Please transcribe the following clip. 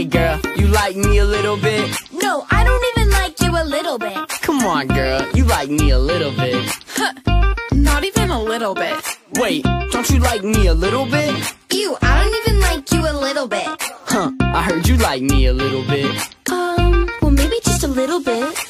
Hey girl, you like me a little bit? No, I don't even like you a little bit. Come on girl, you like me a little bit. Huh, Not even a little bit. Wait, don't you like me a little bit? Ew, I don't even like you a little bit. Huh, I heard you like me a little bit. Um, well maybe just a little bit.